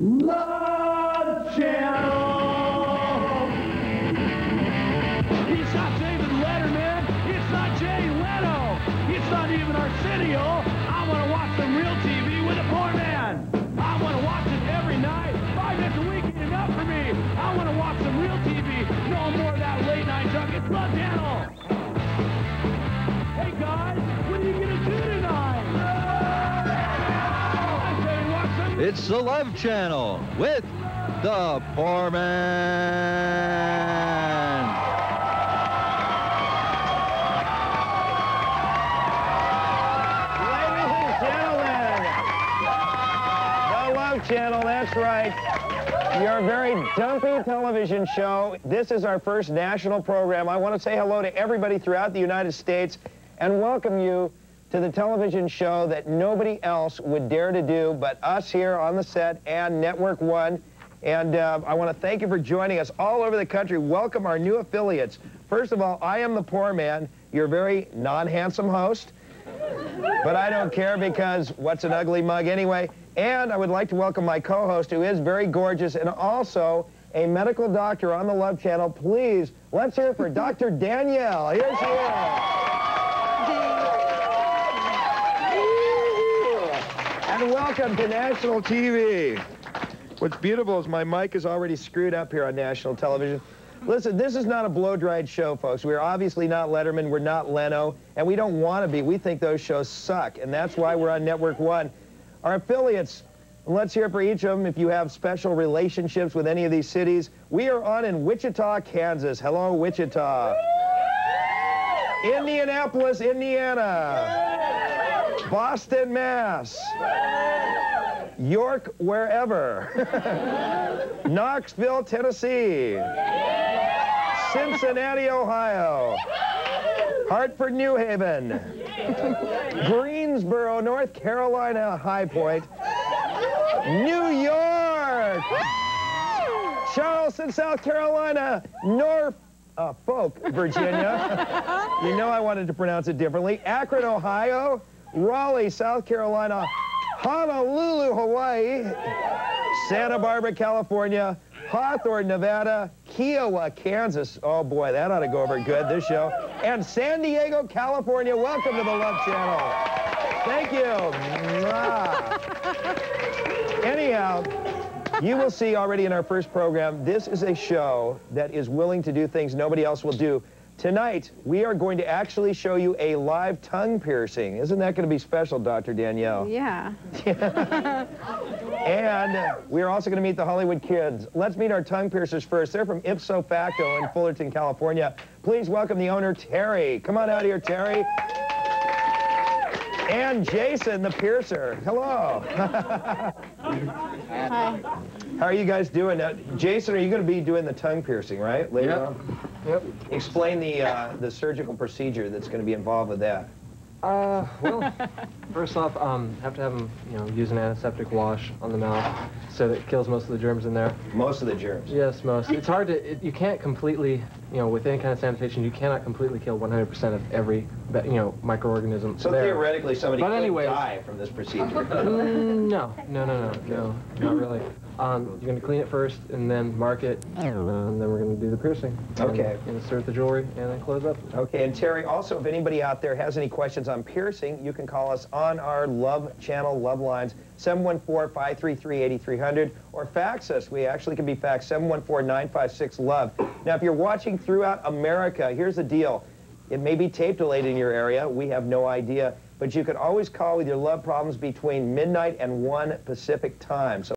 Love Channel. It's not David Letterman. It's not Leno. It's not even Arsenio. I want to watch some real TV with a poor man. I want to watch it every night. Five nights a week enough for me. I want to watch some real TV. No more that late night junk. It's Love Channel. It's the Love Channel with the Poor Man. Ladies and gentlemen, the Love Channel, that's right. Your very dumpy television show. This is our first national program. I want to say hello to everybody throughout the United States and welcome you to the television show that nobody else would dare to do but us here on the set and Network One. And uh, I want to thank you for joining us all over the country. Welcome our new affiliates. First of all, I am the Poorman, your very non-handsome host. But I don't care because what's an ugly mug anyway? And I would like to welcome my co-host who is very gorgeous and also a medical doctor on the Love Channel. Please, let's hear for Dr. Danielle. Here she is. And welcome to national TV. What's beautiful is my mic is already screwed up here on national television. Listen, this is not a blow-dried show, folks. We're obviously not Letterman, we're not Leno, and we don't want to be. We think those shows suck, and that's why we're on Network One. Our affiliates, let's hear for each of them if you have special relationships with any of these cities. We are on in Wichita, Kansas. Hello, Wichita. Indianapolis, Indiana. Boston, Mass. York, wherever. Knoxville, Tennessee. Cincinnati, Ohio. Hartford, New Haven. Greensboro, North Carolina, High Point. New York. Charleston, South Carolina. North uh, Folk, Virginia. you know I wanted to pronounce it differently. Akron, Ohio. Raleigh, South Carolina. Honolulu, Hawaii. Santa Barbara, California. Hawthorne, Nevada. Kiowa, Kansas. Oh boy, that ought to go over good, this show. And San Diego, California. Welcome to the Love Channel. Thank you. Anyhow, you will see already in our first program, this is a show that is willing to do things nobody else will do. Tonight, we are going to actually show you a live tongue piercing. Isn't that going to be special, Dr. Danielle? Yeah. And we're also going to meet the Hollywood kids. Let's meet our tongue piercers first. They're from Ipso Facto in Fullerton, California. Please welcome the owner, Terry. Come on out here, Terry. And Jason, the piercer. Hello. Hi. How are you guys doing? Now, Jason, are you going to be doing the tongue piercing, right? Later Yep. on? Yep. Explain the, uh, the surgical procedure that's going to be involved with that. Uh, well, first off, um, have to have them, you know, use an antiseptic wash on the mouth so that it kills most of the germs in there. Most of the germs. Yes, most. It's hard to, it, you can't completely, you know, with any kind of sanitation, you cannot completely kill 100% of every, you know, microorganism So there. theoretically, somebody But could anyways- die from this procedure. Mm, no, no, no, no, no, not really. Um, you're going to clean it first and then mark it, and then we're going to do the piercing. Okay. insert the jewelry and then close up. Okay, and Terry, also, if anybody out there has any questions on piercing, you can call us on our Love Channel Love Lines, 714-533-8300, or fax us. We actually can be faxed, 714-956-LOVE. Now, if you're watching throughout America, here's the deal. It may be tape delayed in your area. We have no idea. But you can always call with your love problems between midnight and 1 Pacific time. So